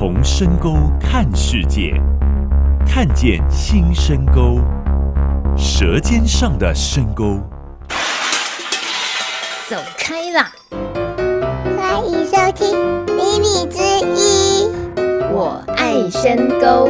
从深沟看世界，看见新深沟，舌尖上的深沟。走开啦！欢迎收听《秘密之一》，我爱深沟。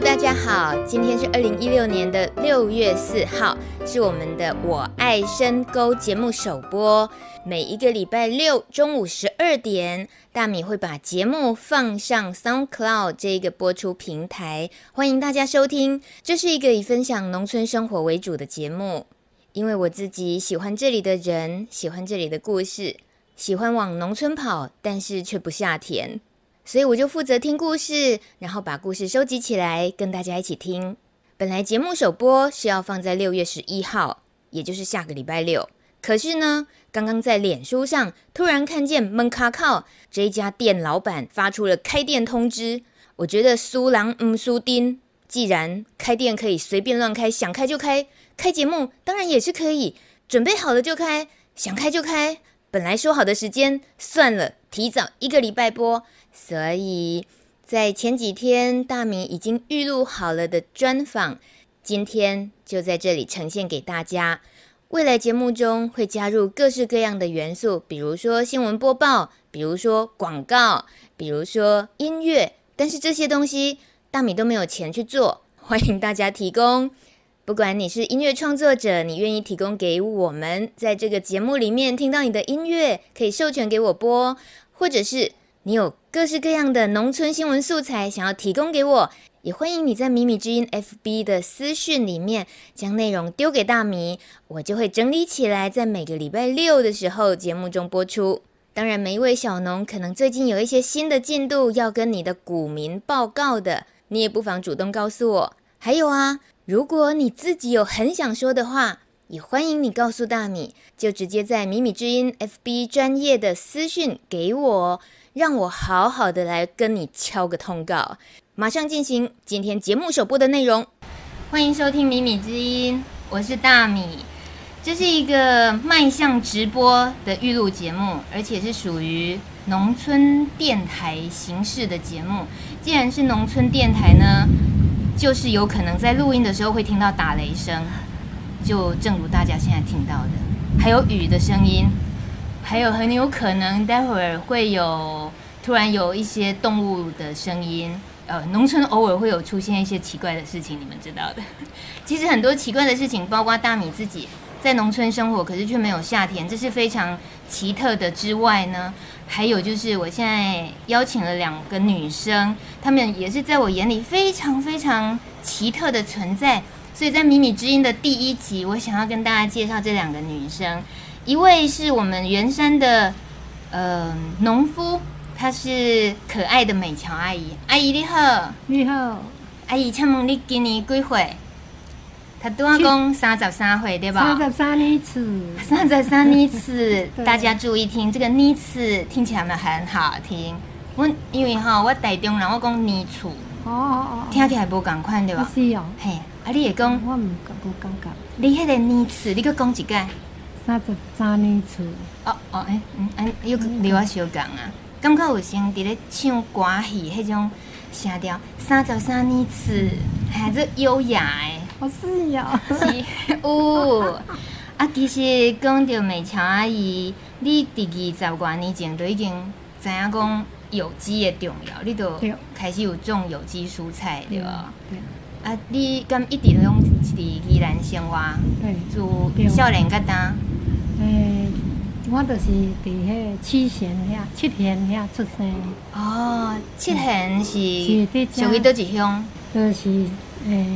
大家好，今天是二零一六年的六月四号，是我们的《我爱深沟》节目首播。每一个礼拜六中午十二点，大米会把节目放上 SoundCloud 这个播出平台，欢迎大家收听。这是一个以分享农村生活为主的节目，因为我自己喜欢这里的人，喜欢这里的故事，喜欢往农村跑，但是却不下田，所以我就负责听故事，然后把故事收集起来，跟大家一起听。本来节目首播是要放在六月十一号，也就是下个礼拜六。可是呢，刚刚在脸书上突然看见门卡靠这一家店老板发出了开店通知。我觉得苏郎嗯苏丁，既然开店可以随便乱开，想开就开，开节目当然也是可以，准备好了就开，想开就开。本来说好的时间算了，提早一个礼拜播，所以在前几天大明已经预录好了的专访，今天就在这里呈现给大家。未来节目中会加入各式各样的元素，比如说新闻播报，比如说广告，比如说音乐。但是这些东西大米都没有钱去做，欢迎大家提供。不管你是音乐创作者，你愿意提供给我们，在这个节目里面听到你的音乐，可以授权给我播，或者是你有各式各样的农村新闻素材想要提供给我。也欢迎你在米米之音 FB 的私讯里面将内容丢给大米，我就会整理起来，在每个礼拜六的时候节目中播出。当然，每一位小农可能最近有一些新的进度要跟你的股民报告的，你也不妨主动告诉我。还有啊，如果你自己有很想说的话，也欢迎你告诉大米，就直接在米米之音 FB 专业的私讯给我，让我好好的来跟你敲个通告。马上进行今天节目首播的内容，欢迎收听《米米之音》，我是大米。这是一个迈向直播的预录节目，而且是属于农村电台形式的节目。既然是农村电台呢，就是有可能在录音的时候会听到打雷声，就正如大家现在听到的，还有雨的声音，还有很有可能待会儿会有突然有一些动物的声音。呃，农村偶尔会有出现一些奇怪的事情，你们知道的。其实很多奇怪的事情，包括大米自己在农村生活，可是却没有夏天，这是非常奇特的。之外呢，还有就是我现在邀请了两个女生，她们也是在我眼里非常非常奇特的存在。所以在《米米之音》的第一集，我想要跟大家介绍这两个女生，一位是我们圆山的呃农夫。她是可爱的美乔阿姨，阿姨你好，你好，阿姨，请问你今年几岁？他对我讲三十三岁对吧？三十三年次，三十三年次，大家注意听，这个年次听起来没很好听。我因为哈，我台中人，我讲年次，哦哦哦，听起来无共款对吧？是哦，嘿，啊你会讲？我唔不感觉。你迄个年次，你搁讲一个？三十三年厝。哦哦，哎，嗯，哎，又离我小讲啊。感觉有像伫咧唱歌戏迄种声调，三十三年厝，还是优雅诶。好是呀，是有。啊，其实讲到美乔阿姨，你第二十多年前都已经知影讲有机的重要，你都开始有种有机蔬菜对吧？对。啊，你敢一直拢伫宜兰生活？对。住少年甲当？诶。我就是伫迄七贤遐，七贤遐出生。哦，七贤是属于倒一乡？就是诶，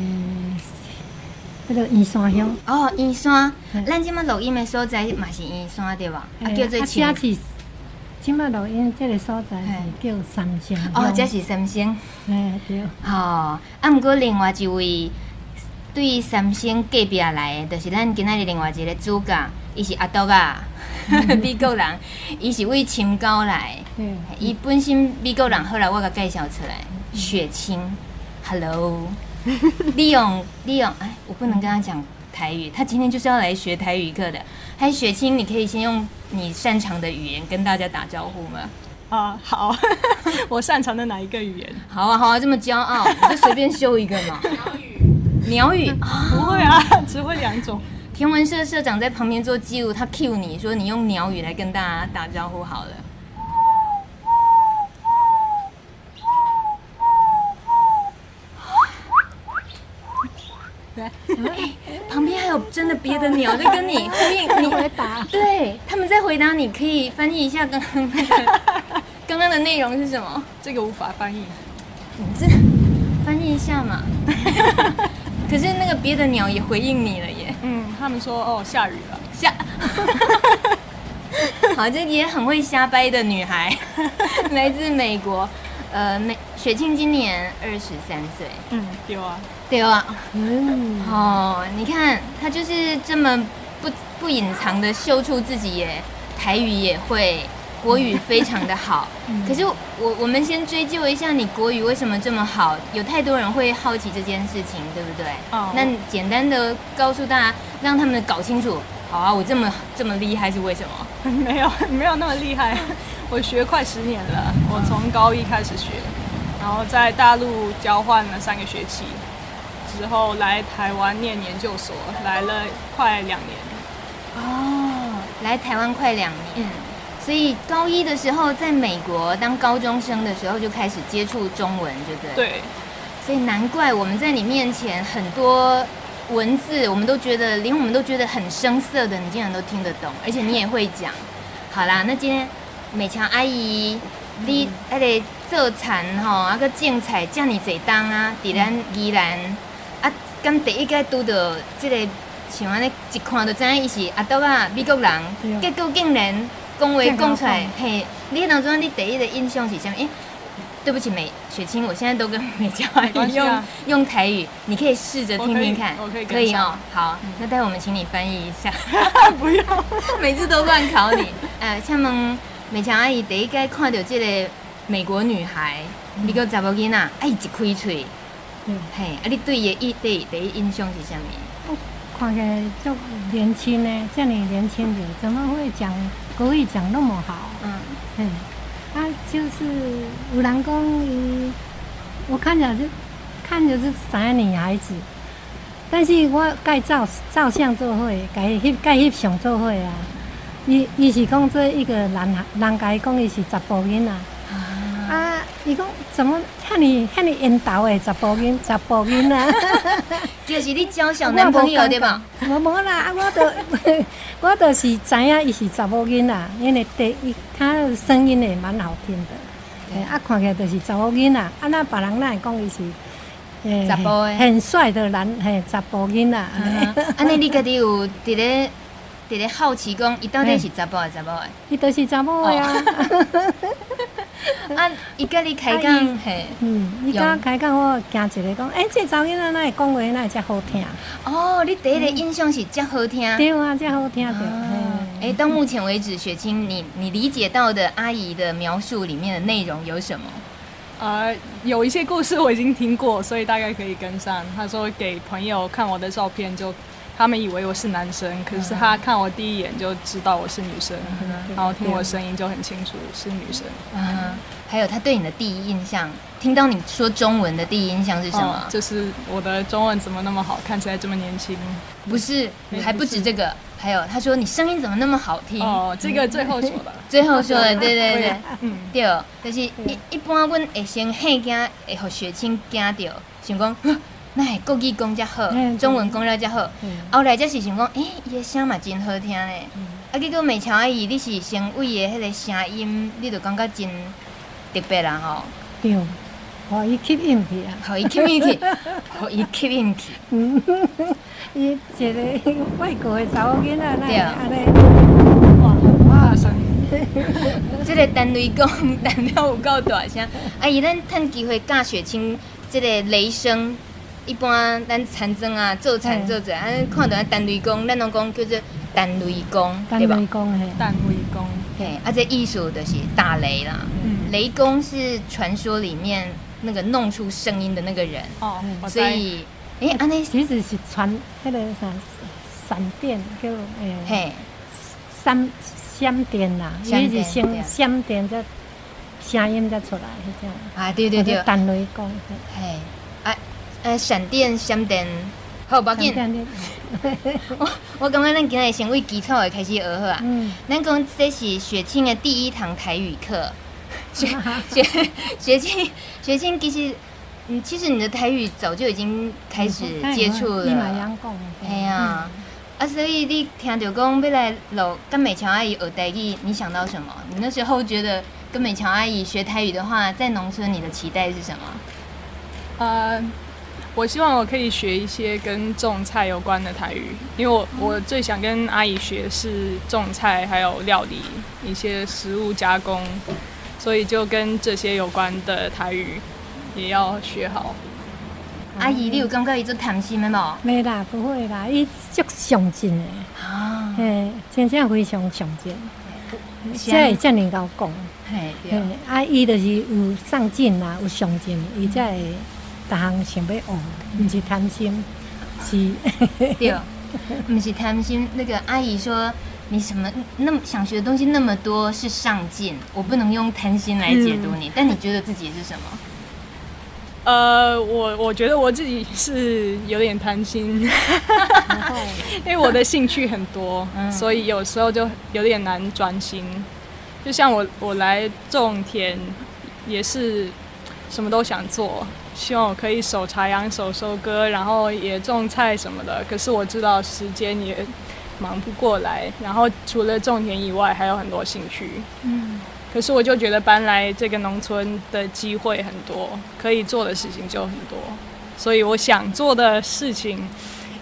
迄个燕山乡。哦，燕山，咱即马录音的所在嘛是燕山对吧？啊，叫做七。即马录音即个所在是叫三星。哦，这是三星。哎，对。哦，啊，毋过另外一位对三星隔壁来的，就是咱今仔日另外一个主角，伊是阿豆啊。美国人，伊是为清高来，伊本身美国人，后来我甲介绍出来，雪清，Hello，利用利用，哎，我不能跟他讲台语，他今天就是要来学台语课的。还雪清，你可以先用你擅长的语言跟大家打招呼吗？啊，好，我擅长的哪一个语言？好啊，好啊，这么骄傲，你就随便修一个嘛。鸟语，鸟语啊，不会啊，只会两种。天文社社长在旁边做记录，他 cue 你说你用鸟语来跟大家打招呼好了。来，旁边还有真的别的鸟在跟你呼应，你回答 对，他们在回答你，可以翻译一下刚刚那个刚刚的内容是什么？这个无法翻译。你这翻译一下嘛。可是那个别的鸟也回应你了耶，嗯，他们说哦下雨了，下。好，这也很会瞎掰的女孩，来自美国，呃，美雪清今年二十三岁，嗯，对啊，对啊，嗯，哦，你看她就是这么不不隐藏的秀出自己耶，台语也会，国语非常的好。可是我我们先追究一下，你国语为什么这么好？有太多人会好奇这件事情，对不对？哦那简单的告诉大家，让他们搞清楚。好啊，我这么这么厉害是为什么？没有没有那么厉害，我学快十年了，我从高一开始学，然后在大陆交换了三个学期，之后来台湾念研究所，来了快两年。哦，来台湾快两年，所以高一的时候在美国当高中生的时候就开始接触中文，对不对？。对，所以难怪我们在你面前很多文字，我们都觉得，连我们都觉得很生涩的，你竟然都听得懂，而且你也会讲。好啦，那今天美强阿姨，你迄个做田吼，啊个种菜遮尔济当啊，伫咱宜兰啊，敢第一个拄到即个像安尼一看就知影伊是阿斗啊美国人，结果竟然讲话讲出来，嘿，你当中你第一的印象是什么？诶、对不起，美雪清，我现在都跟美娇阿姨用、用台语，你可以试着听听看，我可以可以哦上。好，那待会我们请你翻译一下，不用。每次都乱考你。呃，像问美强阿姨第一个看到这个美国女孩，你个查某囡仔，哎一开嘴，嗯，嘿，啊你对伊的第第第一印象是啥物？看起来就年轻呢，这样年轻人怎么会讲国语讲那么好？嗯，嗯，啊，就是有人讲伊，我看起来就看着是三个女孩子，但是我该照照相做伙，该翕该翕相做伙啊。伊伊是讲做一个男孩，人甲伊讲伊是查甫囡仔。啊，伊讲怎么遐尼遐尼缘投的查甫囡查甫囡仔？就是你交小男朋友对吧？？无无啦，啊，我都 我都是知影伊是查某囡仔，因为第一他的声音也蛮好听的，嘿啊，看起来就是查某囡仔，啊，那别人那会讲伊是诶查甫诶很帅的男，嘿，查甫囡仔，嗯安尼你家己有伫咧伫咧好奇讲，伊到底是查甫还是查某诶？伊都是查某诶啊。啊，伊甲你开讲嘿，嗯，伊甲我开讲，我惊一个讲，哎、这查某囡仔哪会讲话哪会遮好听？哦，你第一个印象是真好听。对啊，遮好听着。啊嘿哎，到目前为止，雪清，你你理解到的阿姨的描述里面的内容有什么？呃，有一些故事我已经听过，所以大概可以跟上。他说给朋友看我的照片就。他们以为我是男生，可是他看我第一眼就知道我是女生，然后听我声音就很清楚是女生。嗯，还有他对你的第一印象，听到你说中文的第一印象是什么？哦就是我的中文怎么那么好，看起来这么年轻？不是，还不止这个，还有他说你声音怎么那么好听？哦，这个最后说的。最后说的，对对对，嗯，对，就是一一般阮会先吓惊，会互雪清惊到，想讲，呵那会国语讲遮好嗯，中文讲了遮好。嗯，后来才是想讲，诶，伊的声嘛真好听咧。啊，结果美乔阿姨，你是先为伊的迄个声音，你就感觉真特别啦吼，对，互伊吸引去啊。互伊吸引去，互 伊吸引去。嗯，伊一个外国的查某囡仔，那会对。啊安尼，哇，哇，这个单位讲 单了有够大声，啊，伊咱趁机会教雪清这个雷声。一般咱产生啊，做产嘿做者，啊，看到咱单雷公，咱拢讲叫做单雷公，对吧？雷公嘿，单雷公，嘿，啊，这艺术就是打雷啦。嗯，雷公是传说里面那个弄出声音的那个人，哦，我所以，诶，安尼，其实是传迄个啥闪电叫诶嘿，闪闪电啦，闪电伊是对先闪电则声音才出来，是这样。啊，对对对。单雷公，嘿，啊，呃，闪电闪电，好，无要紧。我我感觉咱今日先为基础的开始学好啊。嗯，咱讲这是雪清的第一堂台语课，雪雪雪清雪清其实，嗯，其实你的台语早就已经开始接触你嘛了，样讲，哎呀，啊，所以你听到讲要来老跟美强阿姨学台语，你想到什么？你那时候觉得跟美强阿姨学台语的话，在农村你的期待是什么？呃，我希望我可以学一些跟种菜有关的台语，因为我我最想跟阿姨学是种菜，还有料理一些食物加工，所以就跟这些有关的台语也要学好。阿姨，你有感觉伊做贪心的无？没啦，不会啦，伊足上进的，啊，嘿，真正非常上进，是才会遮尔够讲。嘿，对嘿，啊，伊就是有上进啦，有上进，伊才会逐项想要学，毋是贪心，是。对，不是贪心。那个阿姨说，你什么那么想学的东西那么多，是上进，我不能用贪心来解读你。但你觉得自己是什么？呃，我我觉得我自己是有点贪心，因为我的兴趣很多，嗯所以有时候就有点难专心。就像我我来种田，也是什么都想做，希望我可以手插秧、手收割，然后也种菜什么的。可是我知道时间也忙不过来，然后除了种田以外，还有很多兴趣。嗯，可是我就觉得搬来这个农村的机会很多，可以做的事情就很多，所以我想做的事情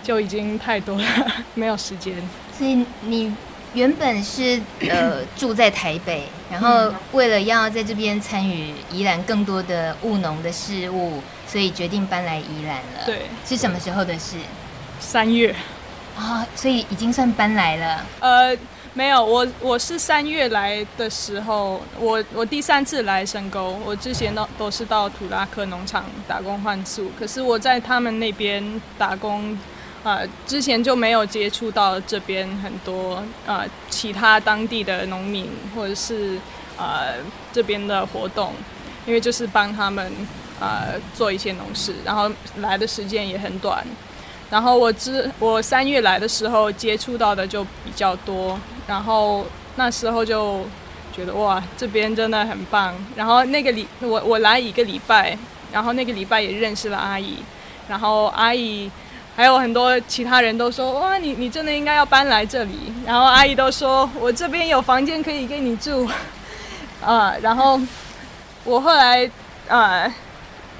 就已经太多了，没有时间。所以你原本是呃住在台北，然后为了要在这边参与宜兰更多的务农的事物，所以决定搬来宜兰了。，对，是什么时候的事？三月，啊、所以已经算搬来了。呃，没有，我我是三月来的时候，我我第三次来深沟，我之前都都是到土拉克农场打工换宿，可是我在他们那边打工。呃，之前就没有接触到这边很多呃其他当地的农民或者是呃这边的活动，因为就是帮他们呃做一些农事，然后来的时间也很短，然后我之我三月来的时候接触到的就比较多，然后那时候就觉得哇，这边真的很棒。然后那个礼我我来一个礼拜，然后那个礼拜也认识了阿姨，然后阿姨还有很多其他人都说哇，你你真的应该要搬来这里。然后阿姨都说我这边有房间可以给你住，啊、然后我后来呃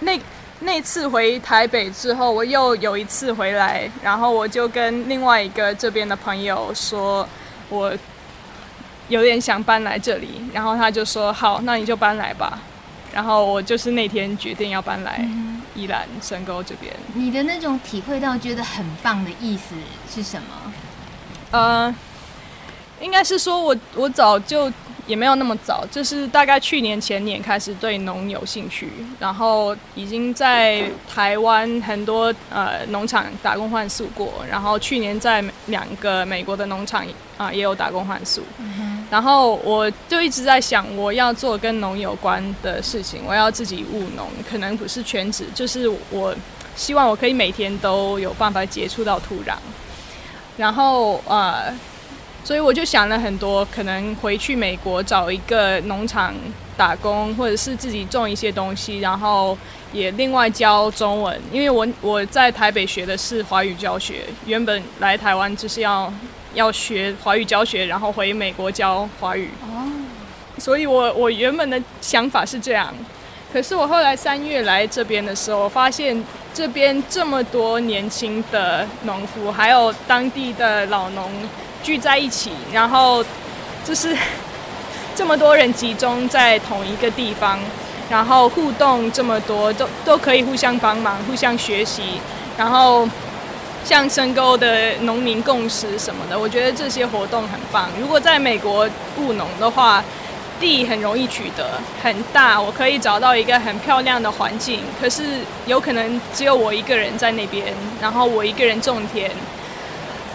那。那次回台北之后，我又有一次回来，然后我就跟另外一个这边的朋友说，我有点想搬来这里，然后他就说好，那你就搬来吧。然后我就是那天决定要搬来宜兰深沟这边。你的那种体会到觉得很棒的意思是什么？呃，应该是说我我早就也没有那么早，就是大概去年前年开始对农有兴趣，然后已经在台湾很多呃农场打工换宿过，然后去年在两个美国的农场啊、也有打工换宿，然后我就一直在想，我要做跟农有关的事情，我要自己务农，可能不是全职，就是我希望我可以每天都有办法接触到土壤。然后呃，所以我就想了很多，可能回去美国找一个农场打工，或者是自己种一些东西，然后也另外教中文，因为我我在台北学的是华语教学，原本来台湾就是要要学华语教学，然后回美国教华语。哦，所以我我原本的想法是这样，可是我后来三月来这边的时候，我发现这边这么多年轻的农夫，还有当地的老农聚在一起，然后就是 这么多人集中在同一个地方，然后互动这么多，都都可以互相帮忙、互相学习，然后像深沟的农民共识什么的，我觉得这些活动很棒。如果在美国务农的话，地很容易取得，很大，我可以找到一个很漂亮的环境。可是有可能只有我一个人在那边，然后我一个人种田，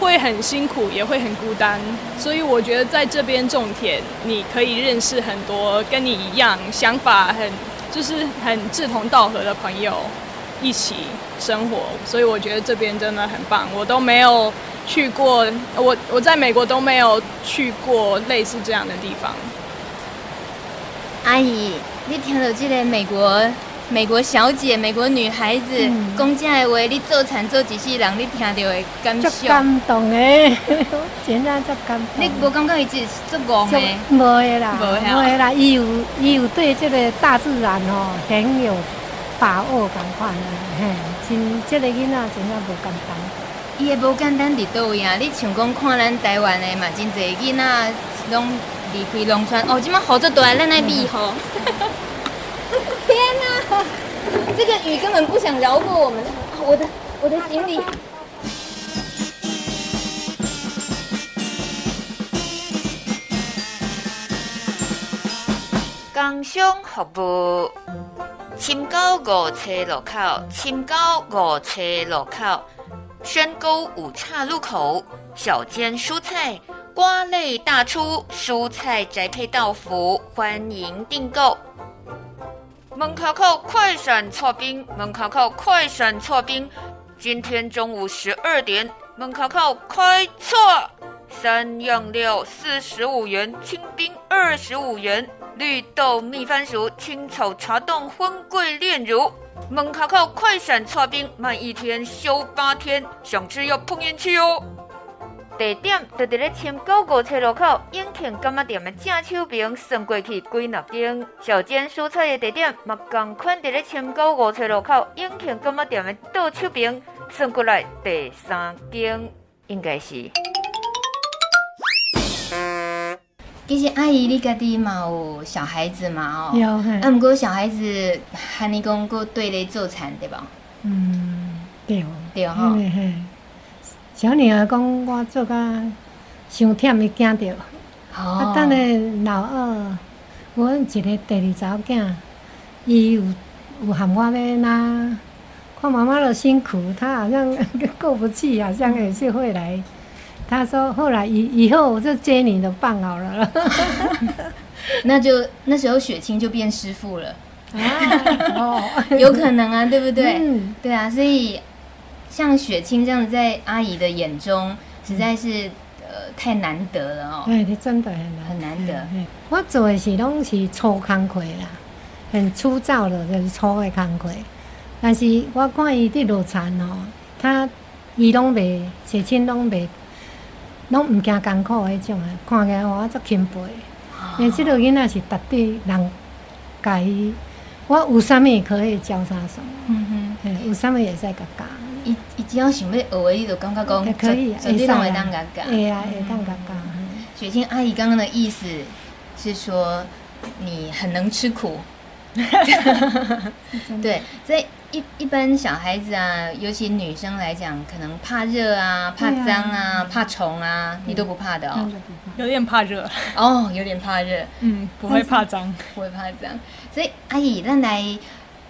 会很辛苦，也会很孤单。所以我觉得在这边种田，你可以认识很多跟你一样想法很就是很志同道合的朋友，一起生活。所以我觉得这边真的很棒。我都没有去过，我我在美国都没有去过类似这样的地方。阿姨，你听到这个美国美国小姐、美国女孩子讲这的话，你做产做一世人，你听到的感足受？感动的，真正足感动。你无感觉伊是足戆的？无的啦，无的无的啦，伊有伊有对这个大自然哦很有把握共款啊，嘿，真这个囡仔真正无简单。伊也无简单伫倒位啊！你像讲看咱台湾的嘛，真侪囡仔拢离开农村哦，即马雨做大，咱来比吼。天哪、这个雨根本不想饶过我们。啊我的我的行李。工商服务，深沟五车路口，深沟五车路口，深沟五岔路口，小间蔬菜瓜类大出，蔬菜宅配到府，欢迎订购。门口口快闪错冰，门口口快闪错冰，今天中午十二点，门口口快错。三样料四十五元，清冰二十五元，绿豆蜜番薯、青草茶冻、荤桂炼乳。门口口快闪错冰，慢一天休八天，想吃要碰运气哦。地点就伫咧深高五车路口永庆干妈店的正手边，算过去几粒钟。小煎蔬菜的地点嘛，共款伫咧深高五车路口永庆干妈店的倒手边，算过来第三间，应该是。其实阿姨，你家己嘛有小孩子嘛哦，有嘿啊，毋过小孩子喊你讲过对咧做产对吧？嗯，对。对吼嘿嘿。小女儿讲我做甲伤忝，伊惊着。哦啊，等下老二，阮一个第二查某囝，伊有有喊我咧那，看妈妈的辛苦，他好像 过不去，好像也是会来。他说后来以以后我就接你的棒好了。那就那时候雪清就变师傅了，啊，哦，有可能啊，对不对？嗯对啊，所以像雪清这样子，在阿姨的眼中，实在是呃太难得了哦。哎，你真的很难很难得我做的是拢是粗工课啦，很粗糙的，就是粗的工课。但是我看伊伫落田哦，他伊拢袂，雪清拢袂，拢毋惊艰苦的迄种诶，看起来互我足钦佩的。因为即个囡仔是绝对人家伊，我有啥物可以教啥什么，嗯哼，有啥物会使甲教。哼，伊伊只要想要学的，伊就感觉讲也可以啊，绝对拢会啊当甲教。会啊，会当甲教。嘿雪清阿姨刚刚的意思是说，你很能吃苦。对，在一一般小孩子啊，尤其女生来讲，可能怕热啊、怕脏啊、怕虫啊，你都不怕的哦。有点怕热，哦，有点怕热，嗯，不会怕脏。不会怕脏。所以阿姨，咱来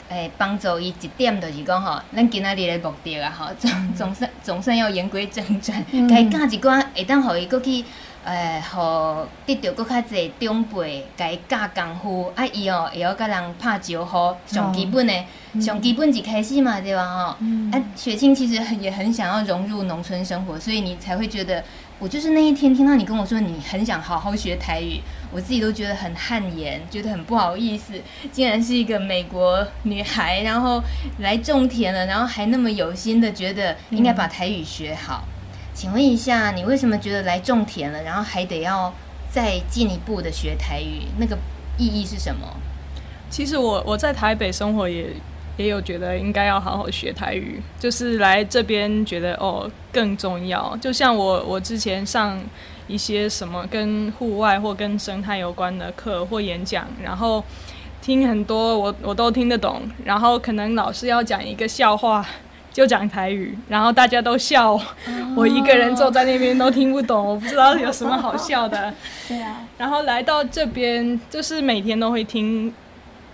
诶帮助伊一点，就是讲吼，咱今仔日的目的啊，吼，总总算总算要言归正传，嗯该教一寡会当互伊过去。诶，互得到搁较侪长辈，甲伊教功夫，啊伊哦会晓甲人拍招呼，上基本的，上基本一开始嘛，对吧？吼、嗯啊，雪清其实很也很想要融入农村生活，所以你才会觉得，我就是那一天听到你跟我说你很想好好学台语，我自己都觉得很汗颜，觉得很不好意思，竟然是一个美国女孩，然后来种田了，然后还那么有心的觉得应该把台语学好。请问一下，你为什么觉得来种田了，然后还得要再进一步的学台语？那个意义是什么？其实我我在台北生活也也有觉得应该要好好学台语，就是来这边觉得哦更重要。就像我我之前上一些什么跟户外或跟生态有关的课或演讲，然后听很多我我都听得懂，然后可能老师要讲一个笑话。就讲台语，然后大家都笑，我一个人坐在那边都听不懂，我不知道有什么好笑的。对啊，然后来到这边，就是每天都会听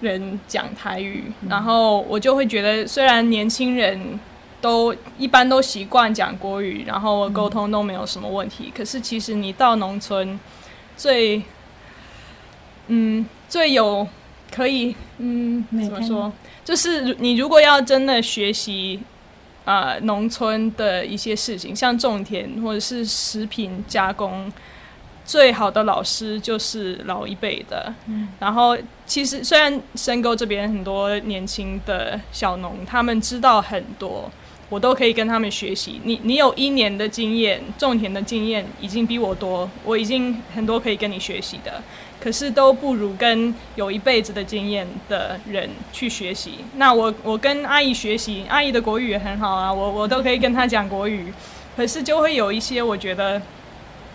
人讲台语，然后我就会觉得，虽然年轻人都一般都习惯讲国语，然后沟通都没有什么问题。可是其实你到农村，最嗯最有可以嗯怎么说，就是你如果要真的学习。呃，农村的一些事情，像种田或者是食品加工，最好的老师就是老一辈的。然后，其实虽然深沟这边很多年轻的小农，他们知道很多，我都可以跟他们学习。你你有一年的经验，种田的经验已经比我多，我已经很多可以跟你学习的。可是都不如跟有一辈子的经验的人去学习。那我我跟阿姨学习，阿姨的国语也很好啊，我我都可以跟她讲国语。可是就会有一些我觉得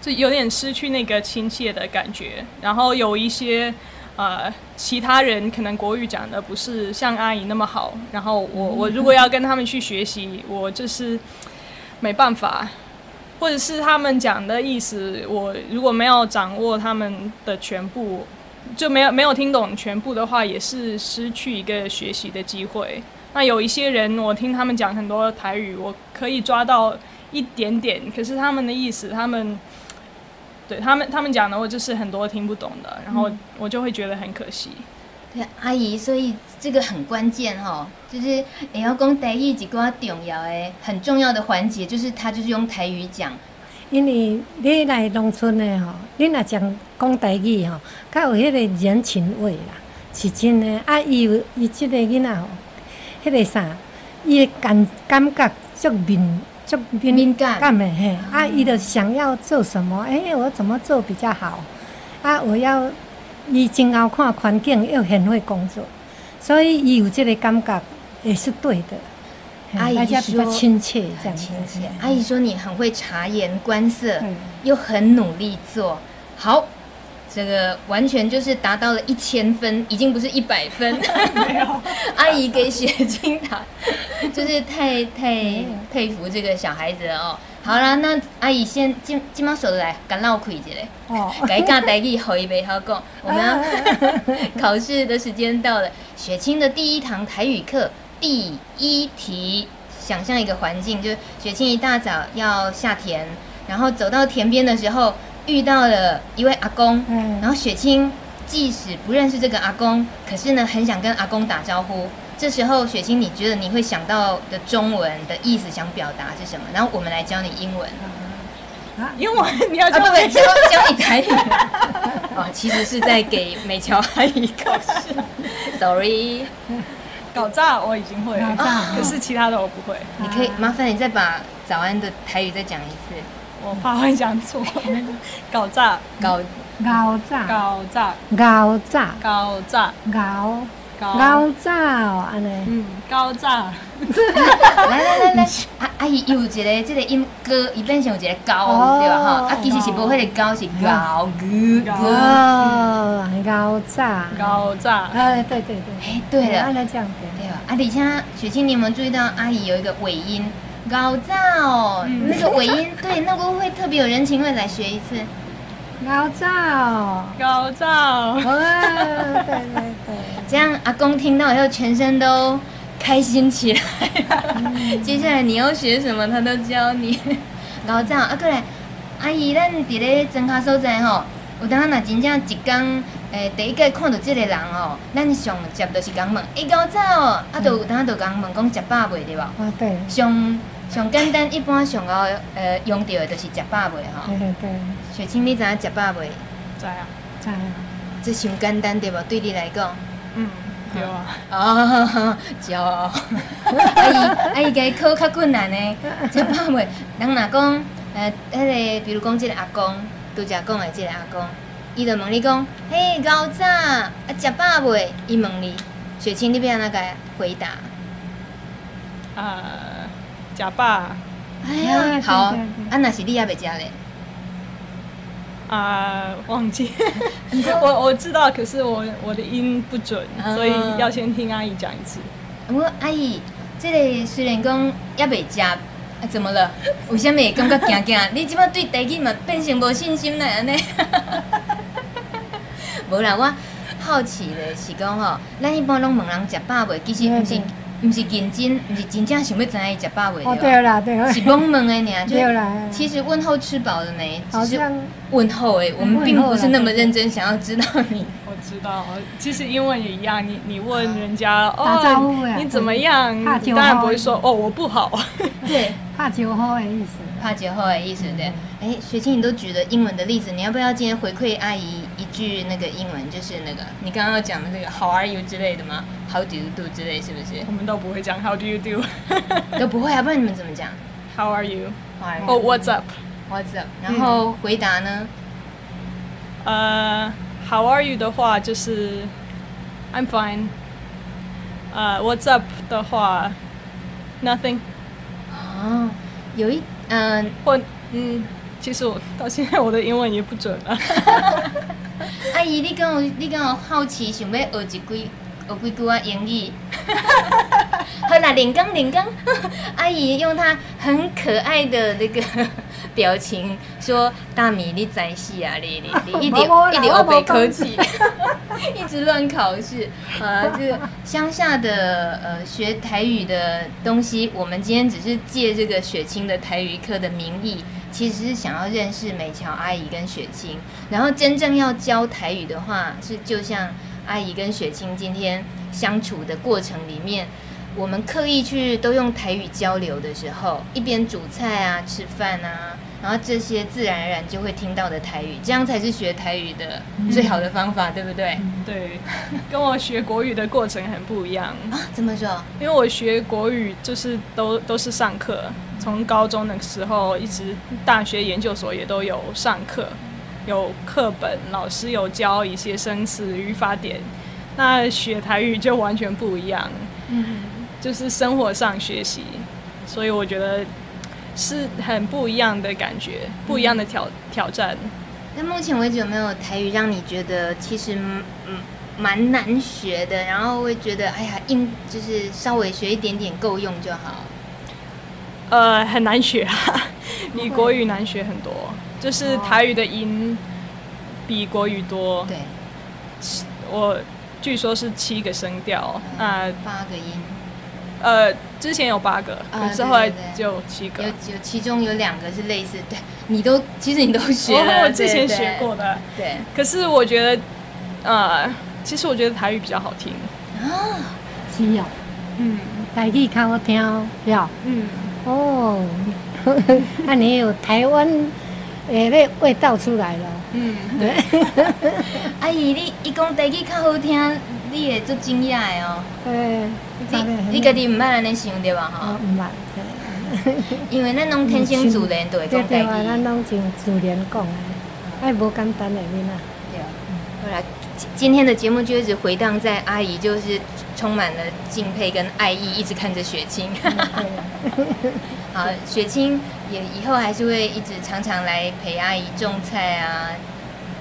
就有点失去那个亲切的感觉，然后有一些呃其他人可能国语讲的不是像阿姨那么好，然后我我如果要跟他们去学习，我就是没办法。或者是他们讲的意思，我如果没有掌握他们的全部，就没有没有听懂全部的话，也是失去一个学习的机会。那有一些人，我听他们讲很多台语，我可以抓到一点点，可是他们的意思，他们对他们他们讲的，我就是很多听不懂的，然后我就会觉得很可惜。对，阿姨，所以这个很关键哈，就是也要讲台语一个重要诶、很重要的环节，就是他就是用台语讲。因为你来农村的吼，你若讲讲台语吼，较有迄个人情味啦，是真的。啊，伊有伊即个囡仔吼，迄个啥，伊的感感觉足敏足敏感感的嘿。啊，伊就想要做什么？诶、我怎么做比较好？啊，我要伊真好看环境，又很会工作，所以伊有这个感觉也是对的。阿姨比较说亲切，这样子亲切。阿姨说你很会察言观色，嗯又很努力做好，这个完全就是达到了一千分，已经不是一百分。没有，阿姨给雪晶打，就是太太佩服这个小孩子了哦。好啦，那阿姨先今今麦手来，干唠开一下。哦，改讲台语好一杯好讲，我们要 考试的时间到了。雪清的第一堂台语课第一题，想象一个环境，就是雪清一大早要下田，然后走到田边的时候，遇到了一位阿公，嗯然后雪清即使不认识这个阿公，可是呢，很想跟阿公打招呼。这时候，雪清，你觉得你会想到的中文的意思想表达是什么？然后我们来教你英文。啊，英文你要啊，教我不不，教教你台语。哦，其实是在给美乔阿姨考试。Sorry，搞炸我已经会了可是其他的我不会，你可以麻烦你再把早安的台语再讲一次。我怕会讲错。搞炸，搞熬炸，搞炸，熬炸，搞炸，熬搞，熬炸哦，安尼。嗯，搞炸，来来来来，阿阿姨有一个这个音歌，伊变成有一个高，哦对吧？哈，啊，其实是无迄个高，是高歌歌。高，炸，搞炸，哎，对对对，哎，对了按，照这样对。对吧？啊，而且雪清，你有没有注意到阿姨有一个尾音？高照那个尾音，对，那个会特别有人情味，来学一次。熬炸，搞炸，哦，对对对，这样阿公听到以后，全身都开心起来。接下来你要学什么，他都教你。然后这样，啊，过来，阿姨，咱伫咧庄卡所在吼，有当若真正一工，诶、第一个看到即个人吼，咱上接就是讲问，伊高早哦，啊，就有当就讲问讲食饱未对吧？啊对，上上简单，一般上后呃用到的就是食饱未吼。对对，雪清，你知影食饱未？知啊，知啊，这上简单对无？对你来讲。嗯，对啊，哦，骄傲。阿 姨，阿姨家考较困难呢，食饱未？人若讲，呃，迄、个，比如讲，即个阿公，拄则讲的即个阿公，伊就问你讲，嘿，高早，啊，食饱未？伊问你，雪清，你要安怎甲回答？呃，假爸，哎呀，好，啊，若是你也袂食咧，啊，忘记，我我知道，可是我我的音不准，所以要先听阿姨讲一次。我阿姨，这、个虽然讲也袂食，啊，怎么了？为什么会感觉惊惊？你即摆对台语嘛变成无信心了安尼？无啦，我好奇的是讲吼，咱一般拢问人食饱未，其实毋是对毋是认真，毋是真正想要知影伊食饱未哦，对啦，对啦，是懵问的呢，就对啦。其实问候吃饱了没，只是好像问候哎，我们并不是那么认真想要知道你。我知道，其实英文也一样，你你问人家打招呼哦呀，你怎么样？怕酒你当然不会说哦我不好，对，怕酒后的意思。怕酒后的意思对。哎，雪清，你都举了英文的例子，你要不要今天回馈阿姨一句那个英文，就是那个你刚刚要讲的那个 How are you 之类的吗？How do you do 之类是不是我？们都不会讲 How do you do？都不会啊，不然你们怎么讲 How are you？哦? What's up？What's up？然后回答呢？呃，How are you 的话就是 I'm fine。呃，What's up 的话 Nothing。哦，有一嗯，或嗯，其实我到现在我的英文也不准了。阿姨，你敢有你敢有好奇想要学一几学几句啊英语？好啦，连刚连刚，阿姨用她很可爱的那个表情说：“大米，你在戏啊，你你你一点一点欧北科技，一直乱考试。呃，这个乡下的呃学台语的东西，我们今天只是借这个雪清的台语课的名义，其实是想要认识美乔阿姨跟雪清。然后真正要教台语的话，是就像阿姨跟雪清今天相处的过程里面。我们刻意去都用台语交流的时候，一边煮菜啊、吃饭啊，然后这些自然而然就会听到的台语，这样才是学台语的最好的方法，对不对？对，跟我学国语的过程很不一样。啊，怎么说？因为我学国语就是都都是上课，从高中的时候一直大学研究所也都有上课，有课本，老师有教一些生词、语法点。那学台语就完全不一样，嗯，就是生活上学习，所以我觉得是很不一样的感觉，不一样的挑挑战。那目前为止有没有台语让你觉得其实嗯嗯蛮难学的，然后会觉得哎呀硬就是稍微学一点点够用就好？呃，很难学啊，比国语难学很多，就是台语的音比国语多。对，我据说是七个声调，那、八个音，呃之前有八个，啊可是后来对对对就有七个。有有其中有两个是类似，对你都其实你都学我了，我之前学过，的，对。对可是我觉得，呃，其实我觉得台语比较好听。啊，是哦，嗯。台语较好听哦，了。嗯，哦，那 你有台湾诶那味道出来了。嗯，对 阿姨你伊讲台语较好听，你会足惊讶的哦。对，你你家己毋捌安尼想对吧？吼哦，，唔捌。因为咱拢天生自然对对啊，咱语。拢真自然讲的，哎，无简单的囡仔。对啊，后来今今天的节目就一直回荡在阿姨，就是充满了敬佩跟爱意，一直看着雪清。好，雪清也以后还是会一直常常来陪阿姨种菜啊，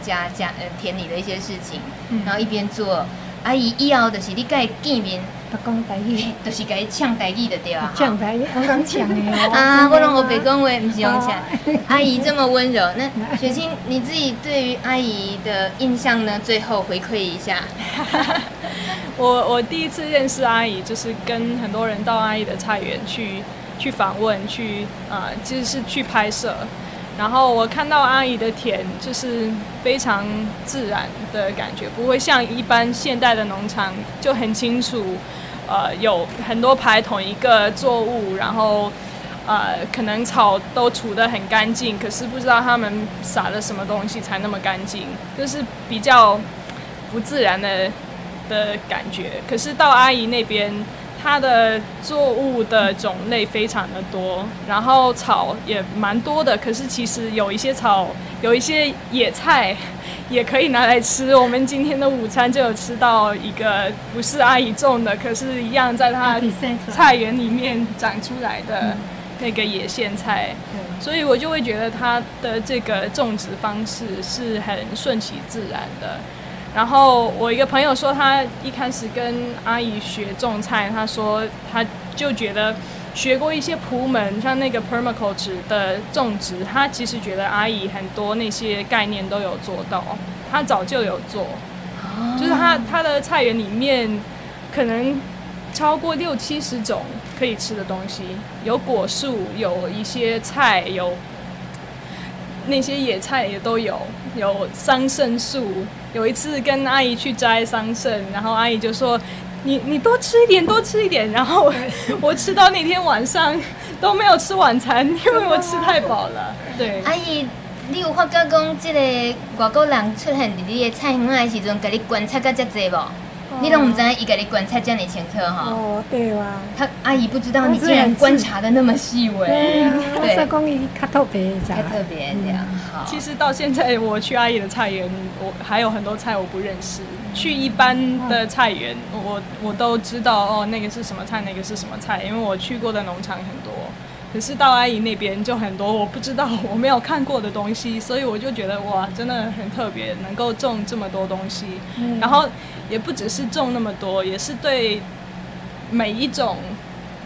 家家呃田里的一些事情，嗯然后一边做。阿姨以后就是你甲伊见面，不讲台语，就是甲伊唱台语就对啊。唱台语，我讲唱的哦。啊，我拢我白讲话，不是用抢。阿姨这么温柔，那 雪清你自己对于阿姨的印象呢？最后回馈一下。我我第一次认识阿姨，就是跟很多人到阿姨的菜园去去访问，去呃，其实是去拍摄。然后我看到阿姨的田，就是非常自然的感觉，不会像一般现代的农场就很清楚，呃，有很多排同一个作物，然后呃，可能草都除得很干净，可是不知道他们撒了什么东西才那么干净，就是比较不自然的的感觉。可是到阿姨那边，它的作物的种类非常的多，然后草也蛮多的。可是其实有一些草，有一些野菜也可以拿来吃。我们今天的午餐就有吃到一个不是阿姨种的，可是一样在她比赛出来。菜园里面长出来的那个野苋菜。所以我就会觉得它的这个种植方式是很顺其自然的。然后我一个朋友说，他一开始跟阿姨学种菜，他说他就觉得学过一些普门，像那个 permaculture 的种植，他其实觉得阿姨很多那些概念都有做到，他早就有做，就是他他的菜园里面可能超过六七十种可以吃的东西，有果树，有一些菜，有那些野菜也都有，有桑葚树。有一次跟阿姨去摘桑葚，然后阿姨就说：“你你多吃一点，多吃一点。”然后我吃到那天晚上都没有吃晚餐，因为我吃太饱了。对，阿姨，你有发觉讲，即个外国人出现伫你的菜园的时阵，甲你观察到遮济无？你拢唔知伊甲你观察遮尔清楚哈？哦，对哇。他阿姨不知道你竟然观察的那么细微。对啊，我说讲伊较特别，较特别这样。好。其实到现在，我去阿姨的菜园，我还有很多菜我不认识。去一般的菜园，我我都知道哦，那个是什么菜，那个是什么菜，因为我去过的农场很多。可是到阿姨那边就很多我不知道我没有看过的东西，所以我就觉得哇，真的很特别，能够种这么多东西。然后也不只是种那么多，也是对每一种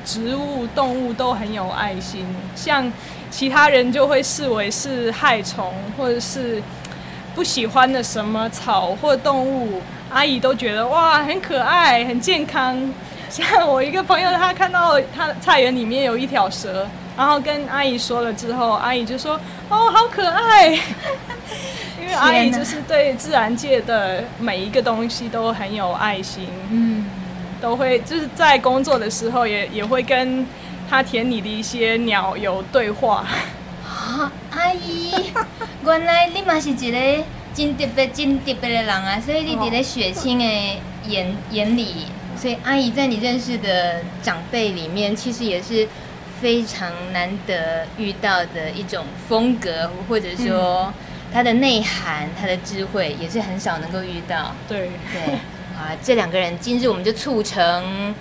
植物、动物都很有爱心。像其他人就会视为是害虫，或者是不喜欢的什么草或动物，阿姨都觉得哇，很可爱，很健康。像我一个朋友，他看到他菜园里面有一条蛇，然后跟阿姨说了之后，阿姨就说：“哦，好可爱。”因为阿姨就是对自然界的每一个东西都很有爱心，嗯，都会就是在工作的时候也也会跟他田里的一些鸟有对话。啊，阿姨，原来你嘛是一个真特别、真特别的人啊！所以你伫咧雪清的眼眼里。所以阿姨在你认识的长辈里面，其实也是非常难得遇到的一种风格，或者说它的内涵、它的智慧，也是很少能够遇到。对。对，啊，这两个人今日我们就促成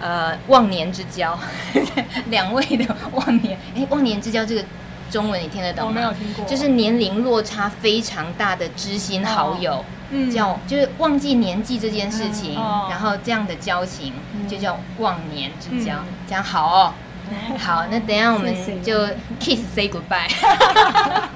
呃忘年之交，两位的忘年，哎，忘年之交这个中文你听得懂吗？我没有听过，就是年龄落差非常大的知心好友。嗯。叫就是忘记年纪这件事情，然后这样的交情就叫忘年之交，这样好哦。好，那等下我们就 kiss say goodbye。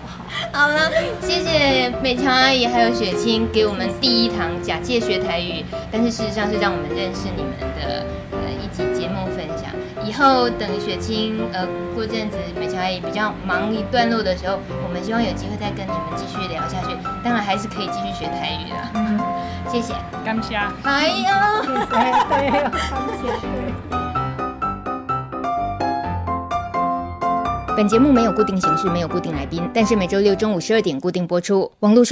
好了，谢谢美乔阿姨还有雪清给我们第一堂假借学台语，但是事实上是让我们认识你们的呃一集节目分享。以后等雪清呃过阵子美乔阿姨比较忙一段落的时候，我们希望有机会再跟你们继续聊下去。当然还是可以继续学台语的。嗯，谢谢，感谢。哎呀，对，感谢。本节目没有固定形式，没有固定来宾，但是每周六中午十二点固定播出。网络收。